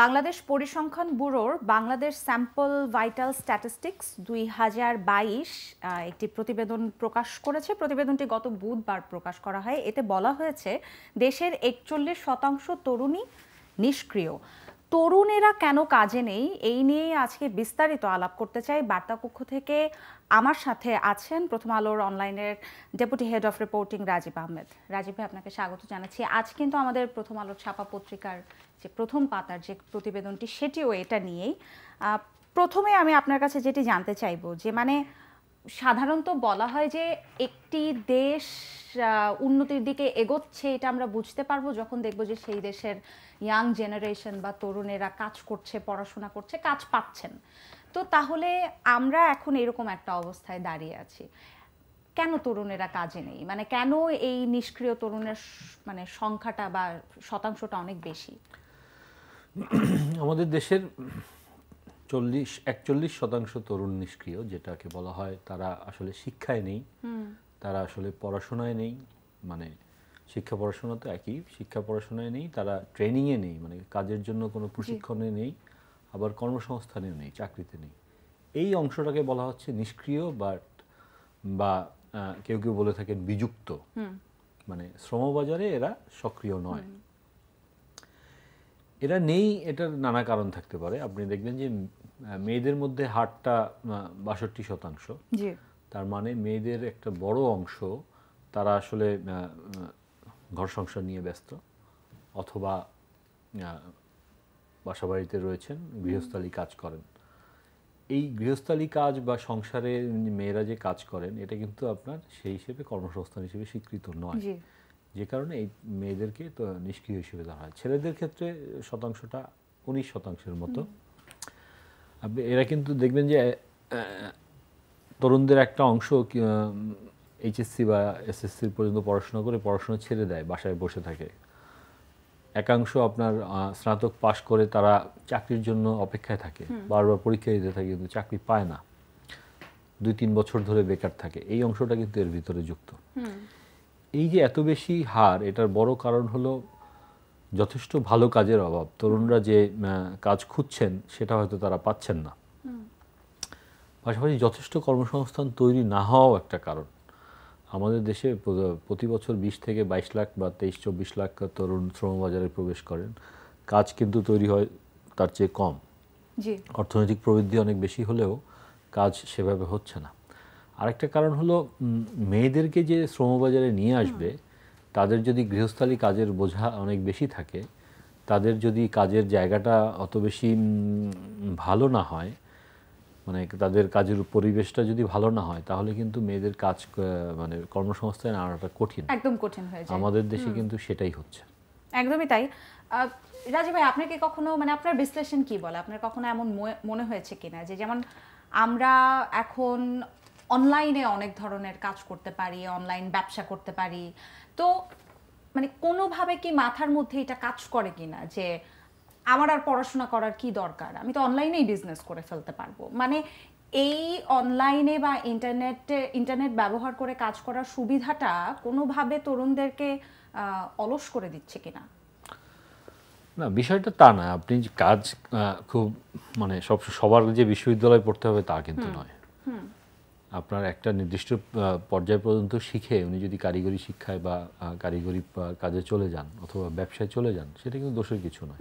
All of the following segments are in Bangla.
বাংলাদেশ পরিসংখ্যান ব্যুরোর বাংলাদেশ স্যাম্পল ভাইটাল স্ট্যাটিস্টিক্স দুই হাজার বাইশ একটি প্রতিবেদন প্রকাশ করেছে। প্রতিবেদনটি গত বুধবার প্রকাশ করা হয়। এতে বলা হয়েছে, দেশের একচল্লিশ শতাংশ তরুণী নিষ্ক্রিয়। তরুণেরা কেন কাজে নেই? এই নিয়েই আজকে বিস্তারিত আলাপ করতে চাই। বার্তাকক্ষ থেকে আমার সাথে আছেন প্রথম আলোর অনলাইনের deputy head of reporting Rajib Ahmed. Rajib ভাই, আপনাকে স্বাগত জানাচ্ছি। আজ কিন্তু আমাদের প্রথম আলোর ছাপা পত্রিকার যে প্রথম পাতার যে প্রতিবেদনটি, সেটিও এটা নিয়েই। প্রথমে আমি আপনার কাছে যেটি জানতে চাইব, যে মানে সাধারণত বলা হয় যে একটি দেশ উন্নতির দিকে এগোচ্ছে, এটা আমরা বুঝতে পারব যখন দেখব যে সেই দেশের ইয়াং জেনারেশন বা তরুণেরা কাজ করছে, পড়াশোনা করছে, কাজ পাচ্ছেন। তো তাহলে আমরা এখন এরকম একটা অবস্থায় দাঁড়িয়ে আছি। কেন তরুণেরা কাজে নেই? মানে কেন এই নিষ্ক্রিয় তরুণের মানে সংখ্যাটা বা শতাংশটা অনেক বেশি? আমাদের দেশের চল্লিশ একচল্লিশ শতাংশ তরুণ নিষ্ক্রিয় যেটাকে বলা হয় তারা আসলে শিক্ষায় নেই। তারা আসলে পড়াশোনায় নেই মানে শিক্ষা পড়াশোনা তো একই শিক্ষা পড়াশোনায় নেই তারা ট্রেনিংয়ে নেই মানে কাজের জন্য কোনো প্রশিক্ষণে নেই আবার কর্মসংস্থানে নেই চাকরিতে নেই। এই অংশটাকে বলা হচ্ছে নিষ্ক্রিয় বাট বা কেউ কেউ বলে থাকেন বিযুক্ত। মানে শ্রমবাজারে এরা সক্রিয় নয়। এরা নেই এটার নানা কারণ থাকতে পারে। আপনি দেখবেন যে মেয়েদের মধ্যে হারটা বাষট্টি শতাংশ। তার মানে মেয়েদের একটা বড় অংশ তারা আসলে ঘর সংসার নিয়ে ব্যস্ত অথবা বাসা বাড়িতে রয়েছেন গৃহস্থালী কাজ করেন। এই গৃহস্থালী কাজ বা সংসারে মেয়েরা যে কাজ করেন এটা কিন্তু আপনার সেই হিসেবে কর্মসংস্থান হিসেবে স্বীকৃত নয়। যে কারণে এই মেয়েদেরকে তো নিষ্ক্রিয় হিসেবে ধরা হয়। ছেলেদের ক্ষেত্রে শতাংশটা উনিশ শতাংশের মতো। আপনি এরা কিন্তু দেখবেন যে তরুণদের একটা অংশ এইচএসসি বা এসএসসি পর্যন্ত পড়াশোনা করে পড়াশোনা ছেড়ে দেয় বাসায় বসে থাকে। একাংশ আপনার স্নাতক পাশ করে তারা চাকরির জন্য অপেক্ষায় থাকে। বারবার পরীক্ষা দিতে থাকে কিন্তু চাকরি পায় না। দুই তিন বছর ধরে বেকার থাকে। এই অংশটা কিন্তু এর ভিতরে যুক্ত। এই যে এত বেশি হার এটার বড় কারণ হলো যথেষ্ট ভালো কাজের অভাব। তরুণরা যে কাজ খুঁজছেন সেটা হয়তো তারা পাচ্ছেন না। পাশাপাশি যথেষ্ট কর্মসংস্থান তৈরি না হওয়াও একটা কারণ। আমাদের দেশে প্রতি বছর বিশ থেকে বাইশ লাখ বা তেইশ চব্বিশ লাখ তরুণ শ্রমবাজারে প্রবেশ করেন। কাজ কিন্তু তৈরি হয় তার চেয়ে কম। অর্থনৈতিক প্রবৃদ্ধি অনেক বেশি হলেও কাজ সেভাবে হচ্ছে না। আরেকটা কারণ হলো মেয়েদেরকে যে শ্রমবাজারে নিয়ে আসবে তাদের যদি গৃহস্থালী কাজের বোঝা অনেক বেশি থাকে তাদের যদি কাজের জায়গাটা অত বেশি ভালো না হয় মানে তাদের কাজের পরিবেশটা যদি ভালো না হয় তাহলে কিন্তু মেয়েদের কাজ মানে কর্মসংস্থান আনাটা কঠিন। একদম কঠিন হয়ে যায়। আমাদের দেশে কিন্তু সেটাই হচ্ছে। একদমই তাই। রাজীব ভাই আপনাকে কখনো মানে আপনার বিশ্লেষণ কি বলে? আপনার কখনো এমন মনে হয়েছে কিনা? যে যেমন আমরা এখন অনলাইনে অনেক ধরনের কাজ করতে পারি অনলাইন ব্যবসা করতে পারি। তো মানে কোনোভাবে কি মাথার মধ্যে এটা কাজ করে কিনা যে আমার আর পড়াশোনা করার কি দরকার? আমি তো অনলাইনেই বিজনেস করে ফেলতে পারব। মানে এই অনলাইনে বা ইন্টারনেটে ইন্টারনেট ব্যবহার করে কাজ করার সুবিধাটা কোনোভাবে তরুণদেরকে অলস করে দিচ্ছে কিনা? না বিষয়টা তা না। আপনি কাজ খুব মানে সব সবার যে বিশ্ববিদ্যালয়ে পড়তে হবে তা কিন্তু নয়। আপনার একটা নির্দিষ্ট পর্যায় পর্যন্ত শিখে উনি যদি কারিগরি শিক্ষায় বা কারিগরি কাজে চলে যান অথবা ব্যবসায় চলে যান সেটা কিন্তু দোষের কিছু নয়।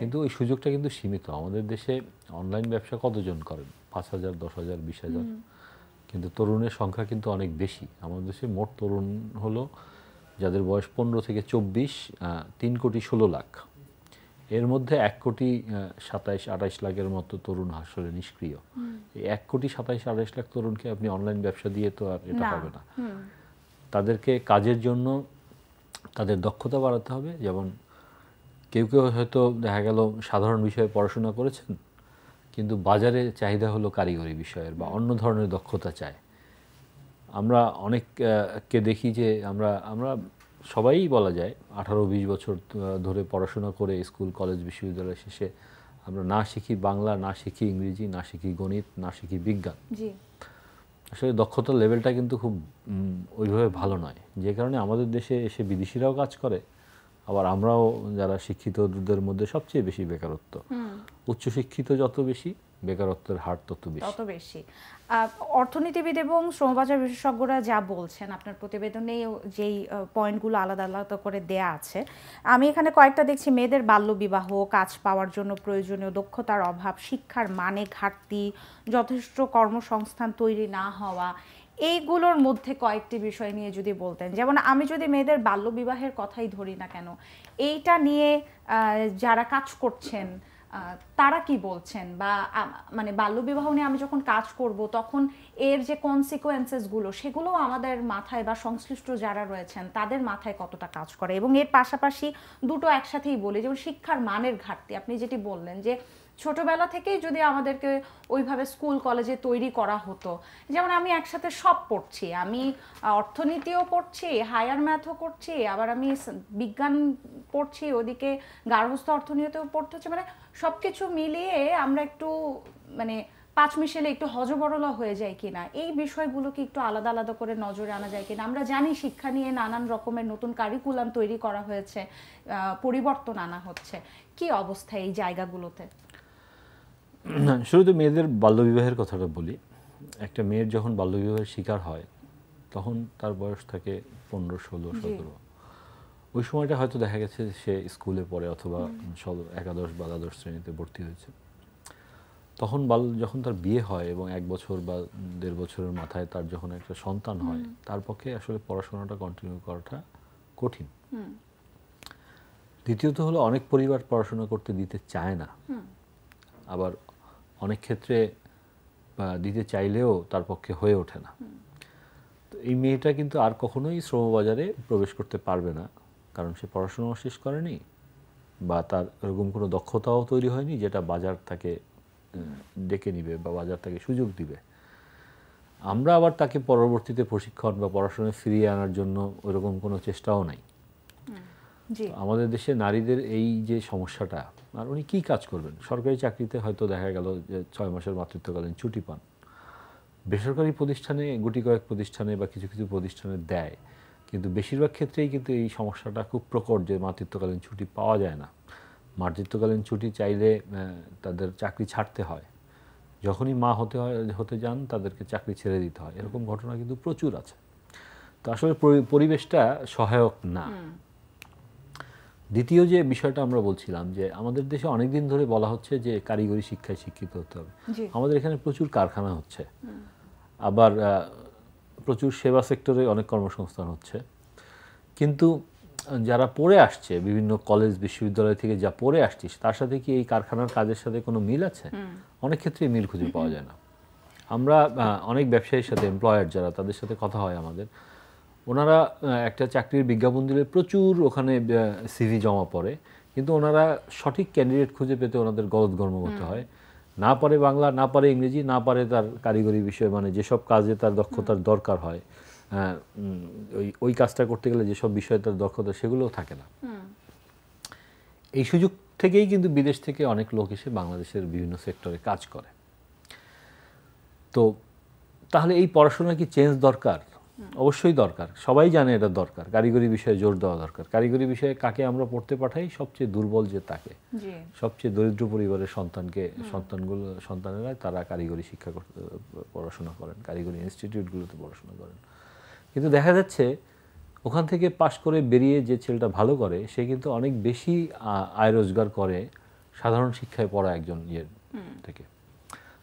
কিন্তু ওই সুযোগটা কিন্তু সীমিত। আমাদের দেশে অনলাইন ব্যবসা কতজন করেন? পাঁচ হাজার দশ হাজার বিশ হাজার। কিন্তু তরুণের সংখ্যা কিন্তু অনেক বেশি। আমাদের দেশে মোট তরুণ হলো যাদের বয়স পনেরো থেকে চব্বিশ তিন কোটি ষোলো লাখ। এর মধ্যে এক কোটি সাতাইশ আঠাইশ লাখের মতো তরুণ আসলে নিষ্ক্রিয়। এই এক কোটি সাতাইশ আঠাইশ লাখ তরুণকে আপনি অনলাইন ব্যবসা দিয়ে তো আর এটা হবে না। তাদেরকে কাজের জন্য তাদের দক্ষতা বাড়াতে হবে। যেমন কেউ কেউ হয়তো দেখা গেল সাধারণ বিষয়ে পড়াশোনা করেছেন কিন্তু বাজারে চাহিদা হলো কারিগরি বিষয়ের বা অন্য ধরনের দক্ষতা চায়। আমরা অনেককে দেখি যে আমরা আমরা সবাই বলা যায় আঠারো বিশ বছর ধরে পড়াশোনা করে স্কুল কলেজ বিশ্ববিদ্যালয় শেষে আমরা না শিখি বাংলা না শিখি ইংরেজি না শিখি গণিত না শিখি বিজ্ঞান। আসলে দক্ষতার লেভেলটা কিন্তু খুব ওইভাবে ভালো নয়। যে কারণে আমাদের দেশে এসে বিদেশিরাও কাজ করে আবার আমরাও যারা শিক্ষিতদের মধ্যে সবচেয়ে বেশি বেকারত্ব। উচ্চশিক্ষিত যত বেশি বেকারত্বের হার তত বেশি। তত বেশি। অর্থনীতিবিদ এবং শ্রমবাজার বিশেষজ্ঞরা যা বলছেন, আপনার প্রতিবেদনে যেই পয়েন্টগুলো আলাদা আলাদা করে দেয়া আছে। আমি এখানে কয়েকটা দেখছি, মেয়েদের বাল্যবিবাহ, কাজ পাওয়ার জন্য প্রয়োজনীয় দক্ষতার অভাব, শিক্ষার মানে ঘাটতি, যথেষ্ট কর্মসংস্থান তৈরি না হওয়া, এইগুলোর মধ্যে কয়েকটি বিষয় নিয়ে যদি বলতেন। যেমন আমি যদি মেয়েদের বাল্যবিবাহের কথাই ধরি না কেন, এইটা নিয়ে যারা কাজ করছেন তারা কি বলছেন? বা মানে বাল্যবিবাহ নিয়ে আমি যখন কাজ করব, তখন এর যে কনসিকোয়েন্সেসগুলো সেগুলো আমাদের মাথায় বা সংশ্লিষ্ট যারা রয়েছেন, তাদের মাথায় কতটা কাজ করে? এবং এর পাশাপাশি দুটো একসাথেই বলি, যেমন শিক্ষার মানের ঘাটতি। আপনি যেটি বললেন যে ছোটবেলা থেকেই যদি আমাদেরকে ওইভাবে স্কুল, কলেজে তৈরি করা হতো, যেমন আমি একসাথে সব পড়ছি, আমি অর্থনীতিও পড়ছি হায়ার ম্যাথও করছি, আবার আমি বিজ্ঞান পড়ছি, ওদিকে গার্হস্থ্য অর্থনীতিও পড়তে হচ্ছে মানে সব কিছু মিলিয়ে আমরা একটু মানে পাঁচ মিশেলে একটু হজবরলা হয়ে যায় কিনা, এই বিষয়গুলোকে একটু আলাদা আলাদা করে নজরে আনা যায় কিনা, আমরা জানি শিক্ষা নিয়ে নানান রকমের নতুন কারিকুলাম তৈরি করা হয়েছে পরিবর্তন আনা হচ্ছে, কি অবস্থা এই জায়গাগুলোতে? শুরুতে মেয়েদের বাল্যবিবাহের কথাটা বলি। একটা মেয়ের যখন বাল্যবিবাহের শিকার হয় তখন তার বয়স থাকে পনেরো ষোলো সতেরো। ওই সময়টা হয়তো দেখা গেছে সে স্কুলে পড়ে অথবা একাদশ বা দ্বাদশ শ্রেণীতে ভর্তি হয়েছে। তখন বাল যখন তার বিয়ে হয় এবং এক বছর বা দেড় বছরের মাথায় তার যখন একটা সন্তান হয় তার পক্ষে আসলে পড়াশোনাটা কন্টিনিউ করাটা কঠিন। দ্বিতীয়ত হলো অনেক পরিবার পড়াশোনা করতে দিতে চায় না। আবার অনেক ক্ষেত্রে দিতে চাইলেও তার পক্ষে হয়ে ওঠে না। তো এই মেয়েটা কিন্তু আর কখনোই শ্রমবাজারে প্রবেশ করতে পারবে না। কারণ সে পড়াশোনাও শেষ করেনি বা তার এরকম কোনো দক্ষতাও তৈরি হয়নি যেটা বাজার তাকে ডেকে নিবে বা বাজার তাকে সুযোগ দিবে। আমরা আবার তাকে পরবর্তীতে প্রশিক্ষণ বা পড়াশোনায় ফিরিয়ে আনার জন্য ওইরকম কোনো চেষ্টাও নাই। আমাদের দেশে নারীদের এই যে সমস্যাটা আর উনি কী কাজ করবেন? সরকারি চাকরিতে হয়তো দেখা গেল যে ছয় মাসের মাতৃত্বকালীন ছুটি পান। বেসরকারি প্রতিষ্ঠানে গুটি কয়েক প্রতিষ্ঠানে বা কিছু কিছু প্রতিষ্ঠানে দেয়। কিন্তু বেশিরভাগ ক্ষেত্রেই কিন্তু এই সমস্যাটা খুব প্রকট যে মাতৃত্বকালীন ছুটি পাওয়া যায় না। মাতৃত্বকালীন ছুটি চাইলে তাদের চাকরি ছাড়তে হয়। যখনই মা হতে হয়, হতে যান, তাদেরকে চাকরি ছেড়ে দিতে হয়। এরকম ঘটনা কিন্তু প্রচুর আছে। তো আসলে পরিবেশটা সহায়ক না। দ্বিতীয় যে বিষয়টা আমরা বলছিলাম যে আমাদের দেশে অনেক দিন ধরে বলা হচ্ছে যে কারিগরি শিক্ষায় শিক্ষিত হতে হবে। আমাদের এখানে প্রচুর কারখানা হচ্ছে। আবার প্রচুর সেবা সেক্টরে অনেক কর্মসংস্থান হচ্ছে। কিন্তু যারা পড়ে আসছে বিভিন্ন কলেজ বিশ্ববিদ্যালয় থেকে যা পড়ে আসছিস তার সাথে কি এই কারখানার কাজের সাথে কোনো মিল আছে? অনেক ক্ষেত্রে মিল খুঁজে পাওয়া যায় না। আমরা অনেক ব্যবসায়ীর সাথে এমপ্লয়ার যারা তাদের সাথে কথা হয় আমাদের। ওনারা একটা চাকরির বিজ্ঞাপন দিলে প্রচুর ওখানে সিভি জমা পড়ে। কিন্তু ওনারা সঠিক ক্যান্ডিডেট খুঁজে পেতে ওনাদের গলদগর্ম করতে হয়। না পারে বাংলা না পারে ইংরেজি না পারে তার কারিগরি বিষয় মানে যেসব কাজে তার দক্ষতার দরকার হয় ওই ওই কাজটা করতে গেলে যেসব বিষয়ে তার দক্ষতা সেগুলোও থাকে না। এই সুযোগ থেকেই কিন্তু বিদেশ থেকে অনেক লোক এসে বাংলাদেশের বিভিন্ন সেক্টরে কাজ করে। তো তাহলে এই পড়াশোনা কি চেঞ্জ দরকার? অবশ্যই দরকার। সবাই জানে এটা দরকার। কারিগরি বিষয়ে জোর দেওয়া দরকার। কারিগরি বিষয়ে কাকে আমরা পড়তে পাঠাই সবচেয়ে দুর্বল যে তাকে। সবচেয়ে দরিদ্র পরিবারের সন্তানকে সন্তানগুলো সন্তানেরা তারা কারিগরি শিক্ষা পড়াশোনা করেন কারিগরি ইনস্টিটিউটগুলোতে পড়াশোনা করেন। কিন্তু দেখা যাচ্ছে ওখান থেকে পাশ করে বেরিয়ে যে ছেলেটা ভালো করে সে কিন্তু অনেক বেশি আয় রোজগার করে সাধারণ শিক্ষায় পড়া একজন ইয়ের থেকে।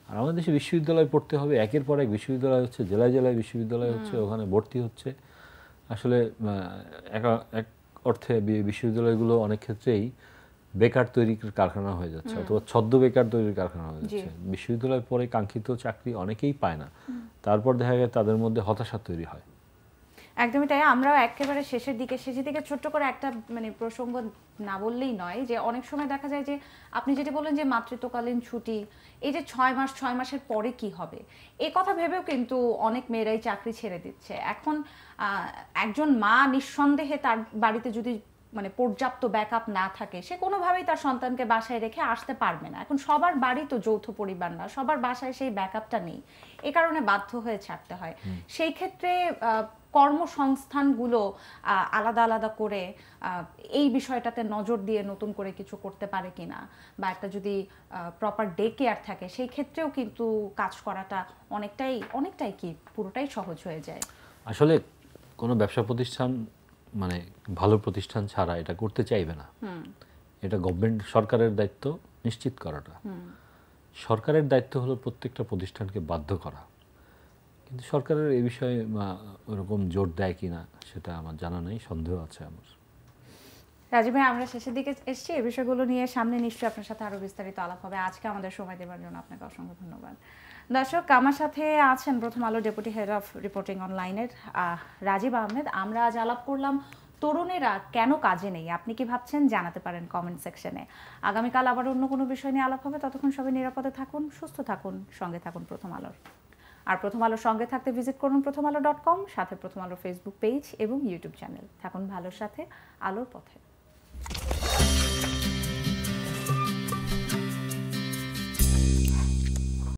আর আমাদের দেশে বিশ্ববিদ্যালয় পড়তে হবে একের পর এক বিশ্ববিদ্যালয় হচ্ছে জেলায় জেলায় বিশ্ববিদ্যালয় হচ্ছে ওখানে ভর্তি হচ্ছে। আসলে এক অর্থে বিশ্ববিদ্যালয়গুলো অনেক ক্ষেত্রেই বেকার তৈরির কারখানা হয়ে যাচ্ছে অথবা ছদ্ম বেকার তৈরির কারখানা হয়ে যাচ্ছে। বিশ্ববিদ্যালয়ের পরে কাঙ্ক্ষিত চাকরি অনেকেই পায় না। তারপর দেখা যায় তাদের মধ্যে হতাশা তৈরি হয়। একদমই তাই। আমরাও একেবারে শেষের দিকে শেষের দিকে ছোট্ট করে একটা মানে প্রসঙ্গ না বললেই নয় যে অনেক সময় দেখা যায় যে আপনি যেটি বললেন যে মাতৃত্বকালীন ছুটি এই যে ছয় মাস ছয় মাসের পরে কি হবে? এই কথা ভেবেও কিন্তু অনেক মেয়েরাই চাকরি ছেড়ে দিচ্ছে। এখন একজন মা নিঃসন্দেহে তার বাড়িতে যদি মানে পর্যাপ্ত ব্যাকআপ না থাকে সে কোনোভাবেই তার সন্তানকে বাসায় রেখে আসতে পারবে না। এখন সবার বাড়ি তো যৌথ পরিবার না সবার বাসায় সেই ব্যাকআপটা নেই। এ কারণে বাধ্য হয়ে ছাড়তে হয়। সেই ক্ষেত্রে কর্মসংস্থানগুলো আলাদা আলাদা করে এই বিষয়টাতে নজর দিয়ে নতুন করে কিছু করতে পারে কিনা বা একটা যদি প্রপার ডে কেয়ার থাকে সেই ক্ষেত্রেও কিন্তু কাজ করাটা অনেকটাই অনেকটাই কি পুরোটাই সহজ হয়ে যায়। আসলে কোনো ব্যবসা প্রতিষ্ঠান মানে ভালো প্রতিষ্ঠান ছাড়া এটা করতে চাইবে না। এটা গভর্নমেন্ট সরকারের দায়িত্ব নিশ্চিত করাটা। সরকারের দায়িত্ব হলো প্রত্যেকটা প্রতিষ্ঠানকে বাধ্য করা। কিন্তু সরকারের এই বিষয়ে ওরকম জোর দেয় কিনা সেটা আমার জানা নেই, সন্দেহ আছে আমার। রাজীব ভাই, আমরা শেষের দিকে এসেছি। এই বিষয়গুলো নিয়ে সামনে নিশ্চয়ই আপনার সাথে আরও বিস্তারিত আলাপ হবে। আজকে আমাদের সময় দেওয়ার জন্য আপনাকে অসংখ্য ধন্যবাদ। দর্শক, আমার সাথে আছেন প্রথম আলো ডেপুটি হেড অফ রিপোর্টিং অনলাইনের রাজীব আহমেদ। আমরা আজ আলাপ করলাম, তরুণেরা কেন কাজে নেই? আপনি কি ভাবছেন? জানাতে পারেন কমেন্ট সেকশনে আগামীকাল আবার অন্য কোনো বিষয় নিয়ে আলাপ হবে। ততক্ষণ সবাই নিরাপদে থাকুন, সুস্থ থাকুন, সঙ্গে থাকুন প্রথম আলোর। আর প্রথম আলোর সঙ্গে থাকতে ভিজিট করুন প্রথম আলো ডট কম সাথে প্রথম আলো ফেসবুক পেজ এবং ইউটিউব চ্যানেল থাকুন ভালোর সাথে, আলোর পথে।